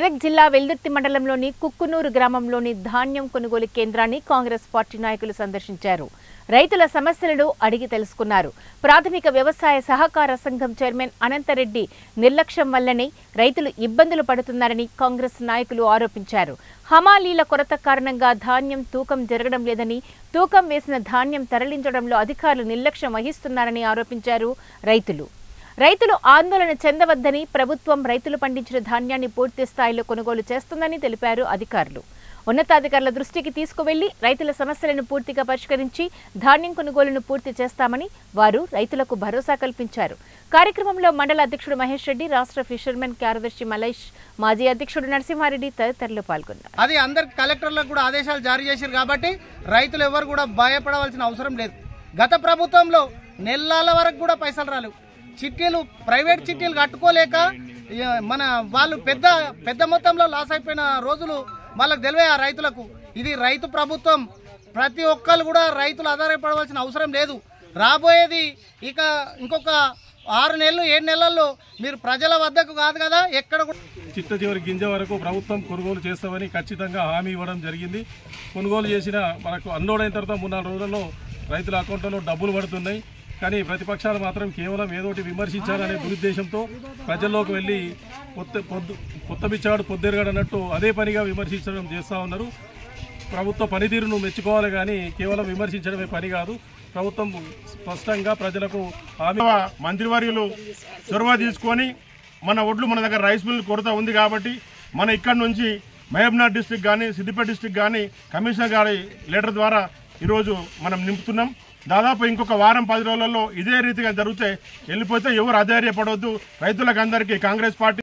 మెదక్ జిల్లా వెల్దుర్తి మండలంలోని కుక్కునూరు గ్రామంలోని ధాన్యం కొనుగోలు కేంద్రాన్ని కాంగ్రెస్ పార్టీ నాయకులు సందర్శించారు. రైతుల సమస్యలను అడిగి తెలుసుకున్నారు. ప్రాథమిక వ్యవసాయ సహకార సంఘం చైర్మన్ అనంతరెడ్డి నిర్లక్ష్యం వల్లనే రైతులు ఇబ్బందులు పడుతున్నారని కాంగ్రెస్ నాయకులు ఆరోపించారు. హమాలీల కొరత కారణంగా ధాన్యం తూకం జరగడం లేదని తూకం వేసిన ధాన్యం తరలించడంలో అధికారులు నిర్లక్ష్యం వహిస్తున్నారని ఆరోపించారు రైతులు. రైతులు ఆందోళన చెందవద్దని ప్రభుత్వం రైతులు పండించిన ధాన్యాన్ని పూర్తి స్థాయిలో కొనుగోలు చేస్తుందని తెలిపారు అధికారులు. ఉన్నతాధికారుల దృష్టికి తీసుకువెళ్ళి రైతుల సమస్యలను పూర్తిగా పరిష్కరించి ధాన్యం కొనుగోలును పూర్తి చేస్తామని వారు రైతులకు భరోసా కల్పించారు. కార్యక్రమంలో మండల అధ్యక్షుడు మహేష్ రెడ్డి రాష్ట్ర ఫిషర్మెన్ కార్యదర్శి మలేష్ మాజీ అధ్యక్షుడు నరసింహారెడ్డి తదితరులు పాల్గొన్నారు. అది అందరు కలెక్టర్లకు కూడా ఆదేశాలు జారీ చేశారు కాబట్టి రైతులు ఎవరు కూడా భయపడవలసిన అవసరం లేదు. గత ప్రభుత్వంలో నెలల వరకు కూడా పైసలు రాలేవు చిట్టీలు ప్రైవేట్ చిట్టీలు కట్టుకోలేక మన వాళ్ళు పెద్ద పెద్ద మొత్తంలో లాస్ అయిపోయిన రోజులు వాళ్ళకు తెలివే ఆ రైతులకు? ఇది రైతు ప్రభుత్వం. ప్రతి ఒక్కరు కూడా రైతులు ఆధారపడవలసిన అవసరం లేదు. రాబోయేది ఇక ఇంకొక ఆరు నెలలు ఏడు నెలల్లో మీరు ప్రజల వద్దకు కాదు కదా ఎక్కడ కూడా చిట్ట చివరి గింజ వరకు ప్రభుత్వం కొనుగోలు చేస్తామని ఖచ్చితంగా హామీ ఇవ్వడం జరిగింది. కొనుగోలు చేసిన మనకు అన్లోడ్ అయిన తర్వాత మూడు నాలుగు రోజుల్లో రైతుల అకౌంట్లలో డబ్బులు పడుతున్నాయి. కానీ ప్రతిపక్షాలు మాత్రం కేవలం ఏదోటి విమర్శించాలనే దురుద్దేశంతో ప్రజల్లోకి వెళ్ళి కొత్త పొద్దు కొత్త బిచ్చాడు పొద్దురుగాడు అన్నట్టు అదే పనిగా విమర్శించడం చేస్తూ ఉన్నారు. ప్రభుత్వ పనితీరును మెచ్చుకోవాలి కానీ కేవలం విమర్శించడమే పని కాదు. ప్రభుత్వం స్పష్టంగా ప్రజలకు హామీ మంత్రివర్యులు చొరవ తీసుకొని మన ఒడ్లు మన దగ్గర రైస్ మిల్ కొరత ఉంది కాబట్టి మన ఇక్కడ నుంచి మహబూబ్నగర్ డిస్టిక్ కానీ సిద్దిపేట డిస్టిక్ కానీ కమిషనర్ గారి లెటర్ ద్వారా ఈరోజు మనం నింపుతున్నాం. దాదాపు ఇంకొక వారం పది రోజులలో ఇదే రీతిగా జరిగితే వెళ్ళిపోతే ఎవరు అధైర్యపడవద్దు రైతులకు అందరికీ కాంగ్రెస్ పార్టీ